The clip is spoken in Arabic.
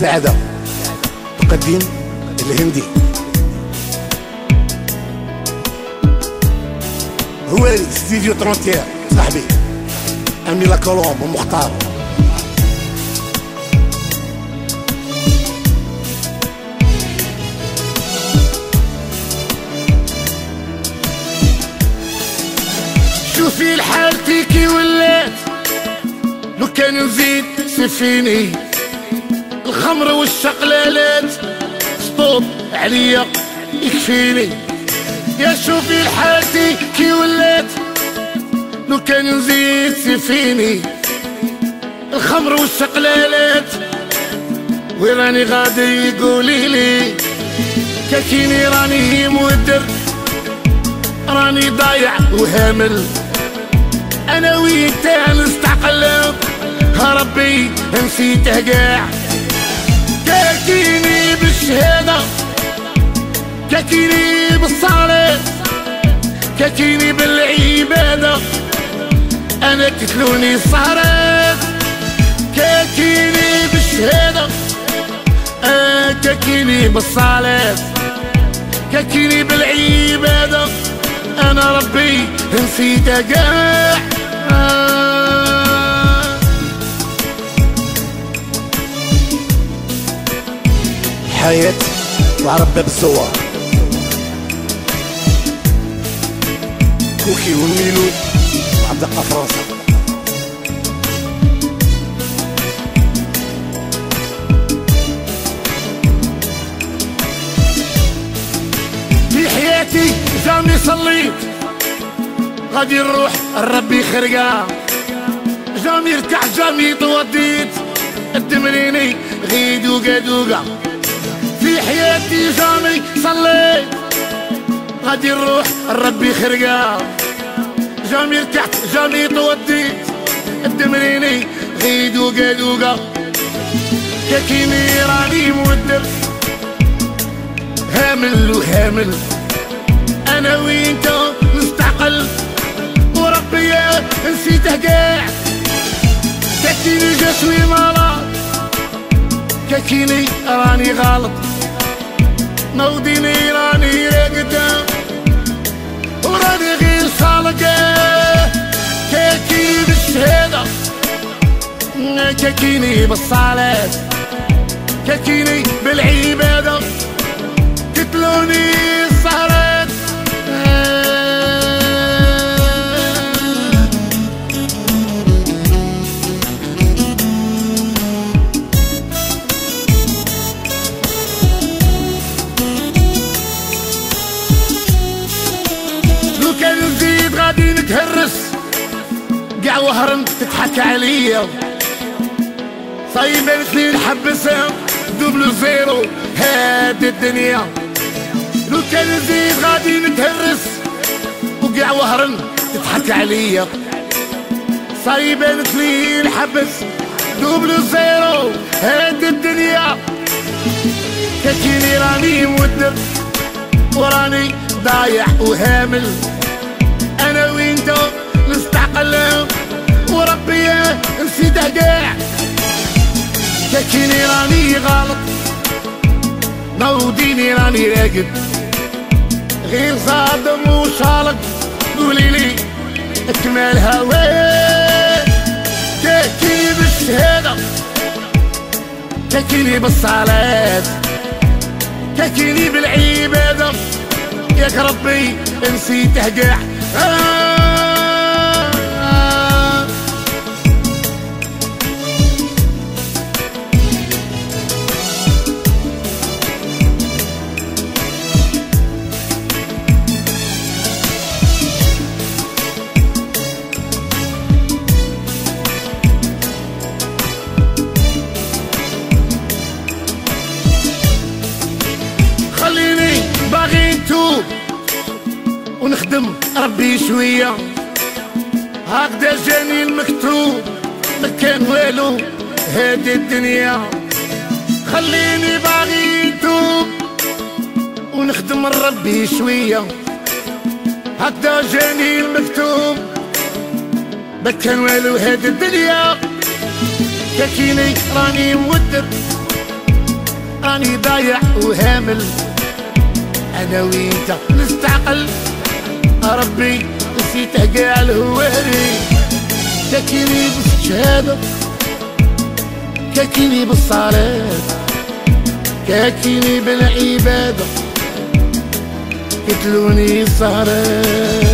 سعادة. تقديم الهندي. هو ستوديو ترونتيير صاحبي. أمي لا كولومب ومختار شوفي لحالتي كي ولات لو كان نزيد سفيني. الخمر والشقلالات سطوب عليا يكفيني. يا شوفي لحالتي كي ولات لو كان نزيد سفيني الخمر والشقلالات ويراني غادي يقولي لي؟ كاكيني راني مودر. راني ضايع وهامل. أنا وينت نستقلب ربي نسيته قاع. كاكيني بالشهادة كاكيني بالصلاة كاكيني بالعبادة. أنا قتلوني الصهرات كاكيني بالشهادة. آه كاكيني بالصلاة كاكيني بالعبادة. أنا ربي نسيته قاع حياة وعرب باب الزوار كوكي والميلود وعبد القا فرنسا في حياتي جامي صليت غادي نروح ربي خرقة جامي ركعت جامي توضيت التمريني غي دوقة دوقة في جامي صليت غادي نروح ربي خرقة. جامي ركعت جامي توضيت التمريني غي دوقة دوقة كاكيني راني مودر هامل وهامل. أنا وانت نستعقل. وربي نسيته قاع. كاكيني جسمي مرض كاكيني راني غلط نوديني راني راقدة وراني غير كاكيني بالشهادة كاكيني بالصلاة كاكيني بالعبادة. قتلوني قاع وهرن تضحك عليا. صايبة مثلي نحبسها double zéro هاد الدنيا. لو كان نزيد غادي نتهرس وقع وهرن تضحك عليا. صايبة مثلي نحبس double zéro هاد الدنيا. كاكيني راني مودر وراني ضايع وهامل. أنا وانت نستعقل وربي نسيته قاع كاكيني راني غلط. نوديني راني راقد غير صادم وشالق. قولي لي أكمل هواك كاكيني بالشهادة. كاكيني بالصلاة. كاكيني بالعبادة. ياك ربي نسيته قاع ونخدم ربي شوية. هكذا جاني المكتوب ما كان والو هادي الدنيا. خليني باغي نتوب ونخدم ربي شوية. هكذا جاني المكتوب ما كان والو هادي الدنيا. كاكيني راني مودب راني ضايع وهامل. أنا وينت نستعقل. ربي نسيته قاع الهواري كاكيني بالشهادة كاكيني بالصلاة كاكيني بالعبادة. قتلوني السهرات